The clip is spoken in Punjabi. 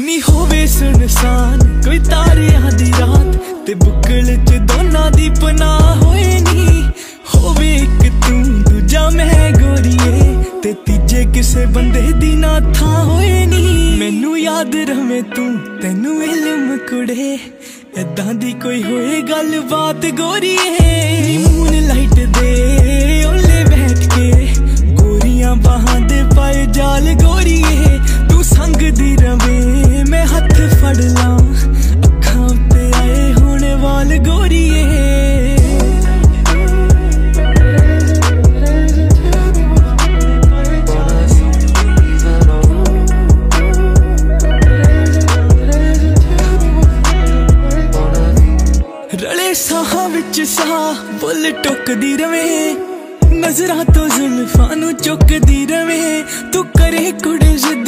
ਨੀ ਹੋਵੇ ਸੁਨਸਾਨ, ਕੋਈ ਤਾਰਿਆਂ ਦੀ ਰਾਤ ਤੇ ਬੁੱਕਲ ਚ ਦੋਨਾਂ ਦੀ ਪਨਾਹ ਹੋਏ ਨੀ। ਹੋਵੇ ਇੱਕ ਤੂੰ, ਦੂਜਾ ਮੈਂ ਗੋਰੀਏ ਤੇ ਤੀਜੇ ਕਿਸੇ ਬੰਦੇ ਦੀ ਨਾ ਥਾਂ ਹੋਏ ਨੀ। ਮੈਨੂੰ ਯਾਦ ਰਵੇਂ ਤੂੰ, ਤੈਨੂੰ ਇਲਮ ਕੁੜੇ, ਏਦਾਂ ਦੀ ਕੋਈ ਹੋਏ ਗੱਲ ਬਾਤ ਗੋਰੀਏ। ਨੀ ਮੂਨ ਰਲੇ ਸਾਹਾਂ ਵਿੱਚ ਸਾਹ ਬੁੱਲ ਟੁੱਕਦੀ ਰਵੇ। ਨਜ਼ਰਾਂ ਤੋਂ ਜ਼ੁਲਫਾਂ ਨੂੰ ਚੁੱਕਦੀ ਰਵੇ। ਤੂੰ ਕਰੇ ਕੁੜੇ ਜਿੱਦ